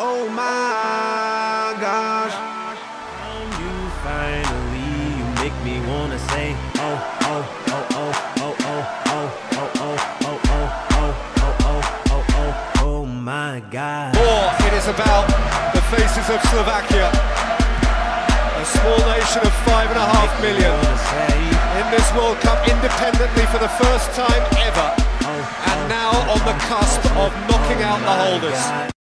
Oh my gosh. You finally you make me wanna say oh oh oh oh oh oh oh oh oh oh oh oh oh oh oh my god. It is about the faces of Slovakia. A small nation of five and a half million in this World Cup independently for the first time ever. And now on the cusp of knocking out the holders.